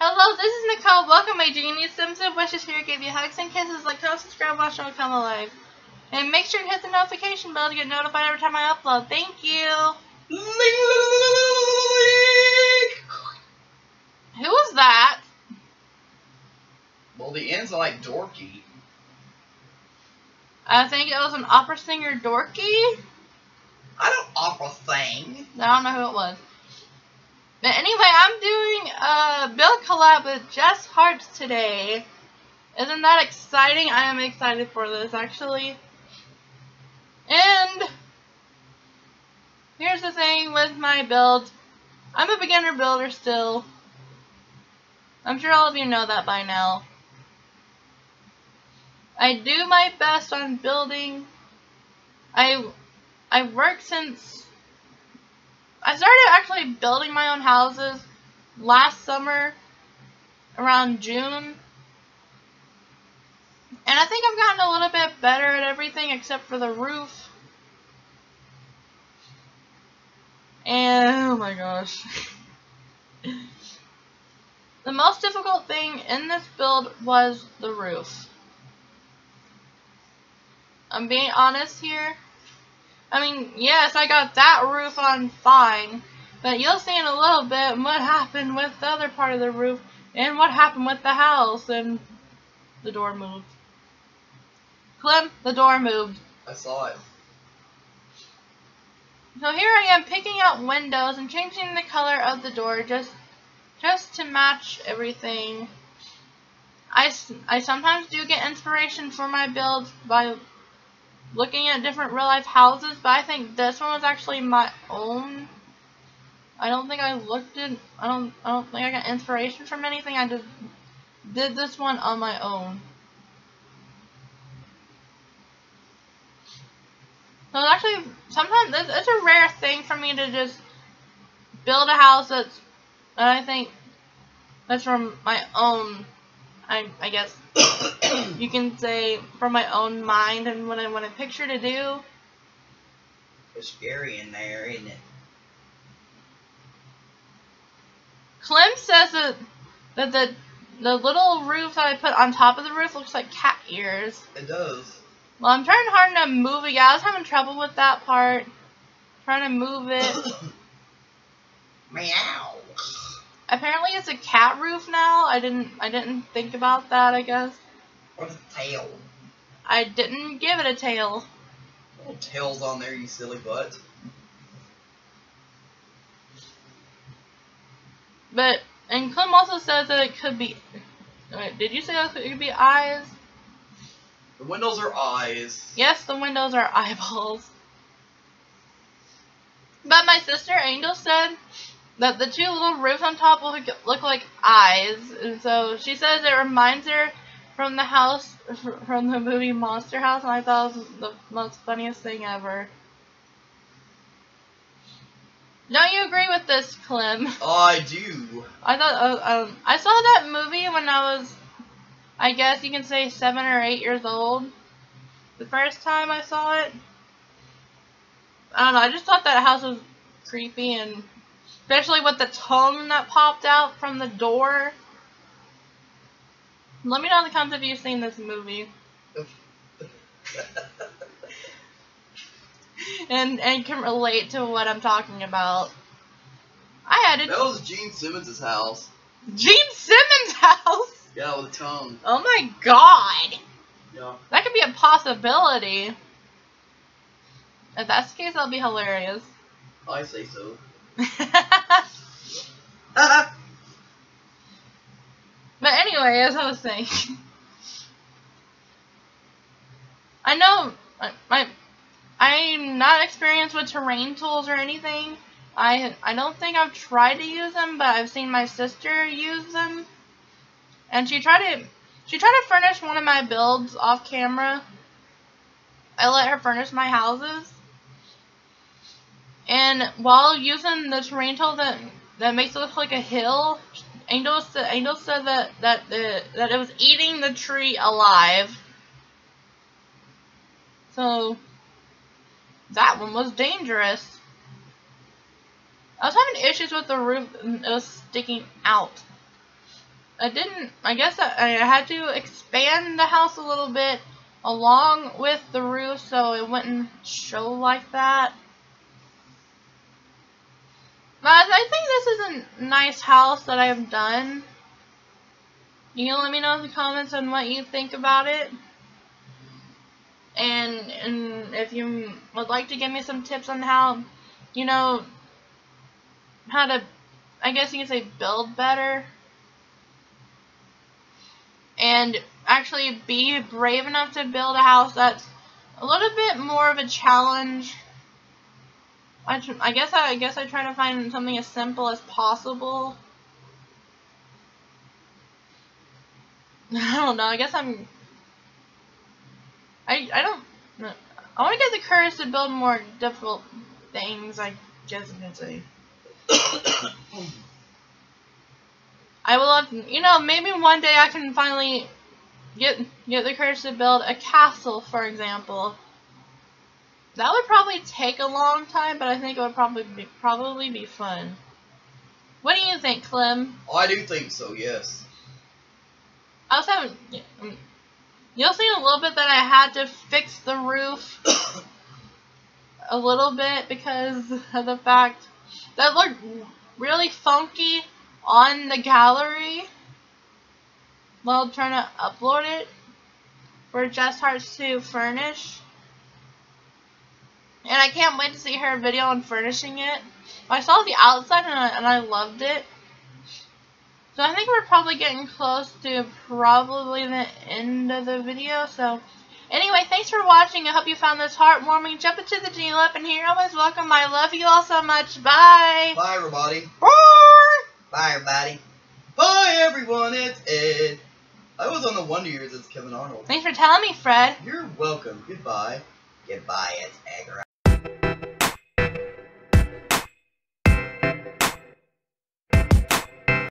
Hello, this is Nicole. Welcome, my genius Simpson wishes here to give you hugs and kisses. Like, comment, subscribe, watch, and come alive. And make sure to hit the notification bell to get notified every time I upload. Thank you. Who was that? Well, the ends are like dorky. I think it was an opera singer, Dorky. I don't opera sing. I don't know who it was. But anyway, I'm doing a build collab with Jess Harts today. Isn't that exciting? I am excited for this, actually. And here's the thing with my build. I'm a beginner builder still. I'm sure all of you know that by now. I do my best on building. I I work since I started actually building my own houses last summer around June. And I think I've gotten a little bit better at everything except for the roof. And oh my gosh. the most difficult thing in this build was the roof. I'm being honest here. I mean, yes, I got that roof on fine, but you'll see in a little bit what happened with the other part of the roof and what happened with the house and the door moved. Clem, the door moved. I saw it. So here I am picking out windows and changing the color of the door just just to match everything. I, I sometimes do get inspiration for my builds by looking at different real life houses, but I think this one was actually my own. I don't think I looked at I don't I don't think I got inspiration from anything. I just did this one on my own. So it's actually sometimes it's, it's a rare thing for me to just build a house that's that I think that's from my own I I guess you can say from my own mind and what I want a picture to do. It's scary in there, isn't it? Clem says that that the the little roof that I put on top of the roof looks like cat ears. It does. Well, I'm trying hard to move it. Yeah, I was having trouble with that part. Trying to move it. Meow. Apparently, it's a cat roof now. I didn't I didn't think about that. I guess. What's a tail? I didn't give it a tail. Little tails on there, you silly butt. But and Clem also says that it could be. Wait, did you say it could be eyes? The windows are eyes. Yes, the windows are eyeballs. But my sister Angel said that the two little roofs on top look, look like eyes, and so she says it reminds her from the house from the movie Monster House, and I thought it was the most funniest thing ever. Don't you agree with this, Clem? Oh I do. I thought uh, um, I saw that movie when I was, I guess you can say seven or eight years old. The first time I saw it, I don't know. I just thought that house was creepy, and especially with the tongue that popped out from the door. Let me know in the comments if you've seen this movie. and and can relate to what I'm talking about. I had it. That was Gene Simmons' house. Gene Simmons' house. Yeah, with a tongue. Oh my god, Yeah. that could be a possibility. If that's the case, that'll be hilarious. I say so. but anyway, as I was saying, I know my I'm not experienced with terrain tools or anything. I I don't think I've tried to use them, but I've seen my sister use them, and she tried to she tried to furnish one of my builds off camera. I let her furnish my houses, and while using the tool that that makes it look like a hill, Angel said Angel said that that the that it was eating the tree alive. So that one was dangerous. I was having issues with the roof. It was sticking out. I didn't. I guess I, I had to expand the house a little bit along with the roof so it wouldn't show like that. But I think this is nice house that I've done. You let me know in the comments on what you think about it. And, and if you would like to give me some tips on how, you know, how to, I guess you can say build better. And actually be brave enough to build a house that's a little bit more of a challenge. I, I guess I, I guess I try to find something as simple as possible. I don't know. I guess I'm. I I don't. I want to get the courage to build more difficult things. I guess I can say. I would love, you know, maybe one day I can finally get get the courage to build a castle, for example. That would probably take a long time, but I think it would probably be probably be fun. What do you think, Clem? Oh, I do think so. Yes. I was having. You'll see in a little bit that I had to fix the roof a little bit because of the fact that looked really funky on the gallery while trying to upload it for Jess Harts to furnish. And I can't wait to see her video on furnishing it. I saw the outside and I, and I loved it. So I think we're probably getting close to probably the end of the video. So anyway, thanks for watching. I hope you found this heartwarming. Jump into the Genie Lip and here always welcome. I love you all so much. Bye. Bye, everybody. Bye. Bye, everybody. Bye, everyone. It's Ed. I was on the Wonder Years as Kevin Arnold. Thanks for telling me, Fred. You're welcome. Goodbye. Goodbye, it's Agar.